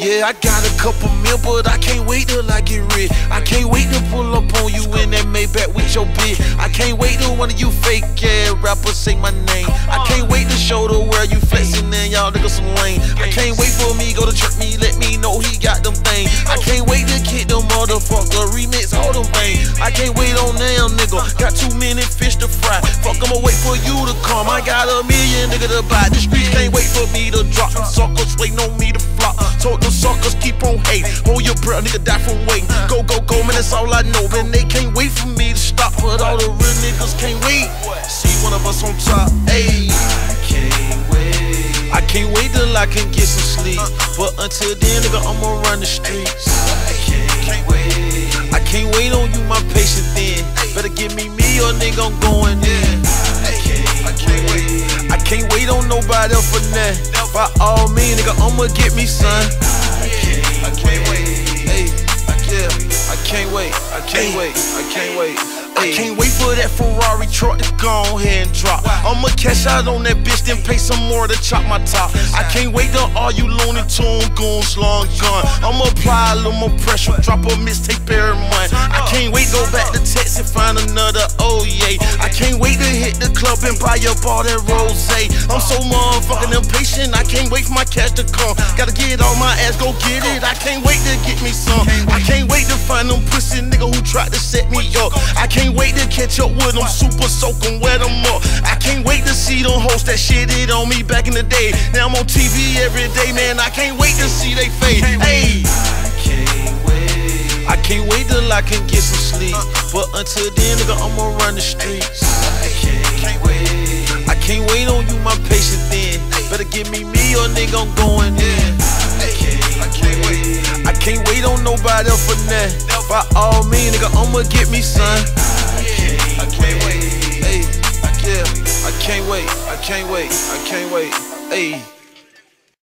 Yeah, I got a couple mil, but I can't wait till I get rich. I can't wait to pull up on you in that Maybach with your bitch. I can't wait till one of you fake ass rappers say my name. I can't wait to show the world you flexing and y'all niggas some lame. I can't wait for me go to church, me let me know he got them things. I can't wait to kick them motherfucker remix all them things. I can't wait on them nigga. Got too many fish to fry. Fuck, I'ma wait for you to come. I got a million nigga to buy. The streets can't wait for me to drop. Suckers waiting on me to flop. Told them suckers keep on hate. Hold your breath, nigga, die from waiting. Go, go, go, man, that's all I know. Man, they can't wait for me to stop. But all the real niggas can't wait. See one of us on top. Ayy. I can't wait. I can't wait till I can get some sleep. But until then, nigga, I'ma run the streets. I can't wait. I can't wait on you, my patient then. Better give me me or nigga, I'm going in. Nobody else for that. By all means, nigga, I'ma get me son. I can't wait. Hey, yeah, I can't wait, I can't wait, I can't wait. I can't wait for that Ferrari truck to go ahead and drop. I'ma cash out on that bitch, then pay some more to chop my top. I can't wait till all you Looney Tune goons long gone. I'ma apply a little more pressure, drop a mixtape every month. I can't wait go back to Texas and find up all that rose. I'm so motherfucking impatient, I can't wait for my cash to come. Gotta get on my ass, go get it. I can't wait to get me some. I can't wait to find them pussy nigga who tried to set me up. I can't wait to catch up with them, super soak 'em, wet them up. I can't wait to see them hosts that shitted on me back in the day. Now I'm on TV every day, man. I can't wait to see they face. Hey. I can't wait. I can't wait till I can get some sleep. But until then, nigga, I'ma run the streets. Can't wait on you, my patient then. Better give me me or nigga, I'm going in. I can't wait. I can't wait on nobody else for that. By all means, nigga, I'ma get me son. I can't wait. Hey, yeah, I can't wait, I can't wait, I can't wait. Hey.